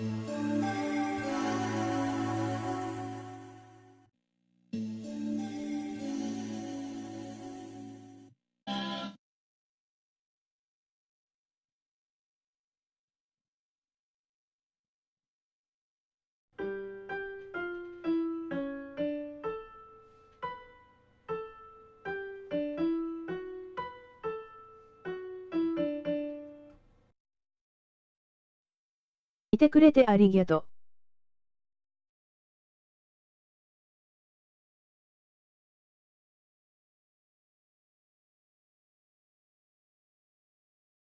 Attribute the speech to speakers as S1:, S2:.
S1: Yeah. いてくれてありがとう。